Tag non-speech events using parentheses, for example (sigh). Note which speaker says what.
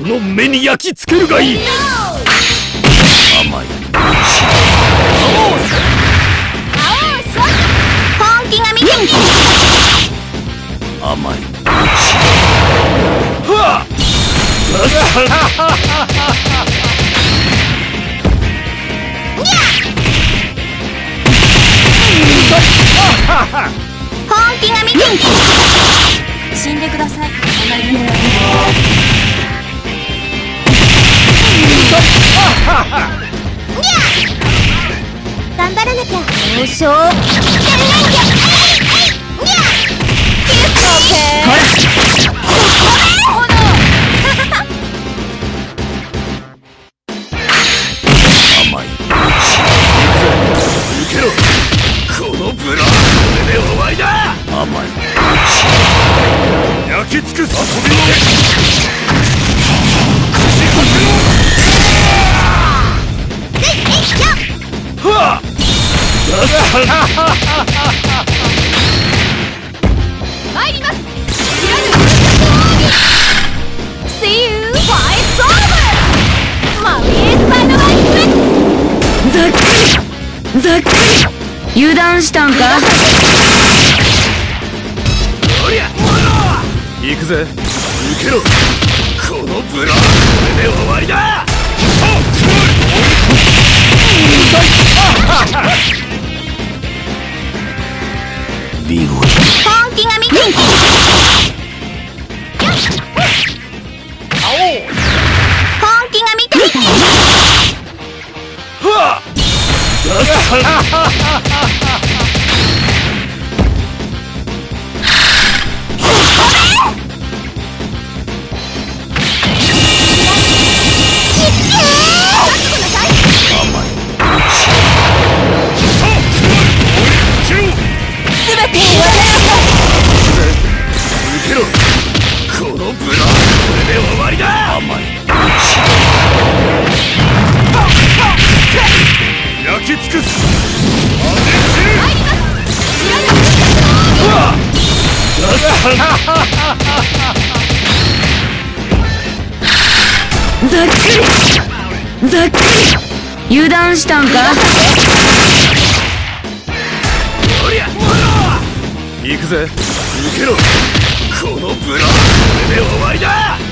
Speaker 1: その目に焼き付けるがいい。甘い。
Speaker 2: 本気が見てみ
Speaker 1: 甘い。は
Speaker 2: 本気が見てみ
Speaker 3: 死んでください
Speaker 2: 頑張らなきゃ
Speaker 3: 優勝
Speaker 1: 焼き尽くす遊びの
Speaker 2: 参ります。知らぬ See you! Fight over! マウイエスパイドライフ
Speaker 3: ざっくりざっくり油断したんか
Speaker 1: おりゃ行くぜ。受けろこのブラこれで終わりだ見事
Speaker 2: 本気が見て。み本気が見たよ (laughs)
Speaker 1: 尽くす当て散るうわ
Speaker 3: ざっくりざっくり油断したんか？
Speaker 1: 行くぜ。受けろ。このブラこれで終わりだ。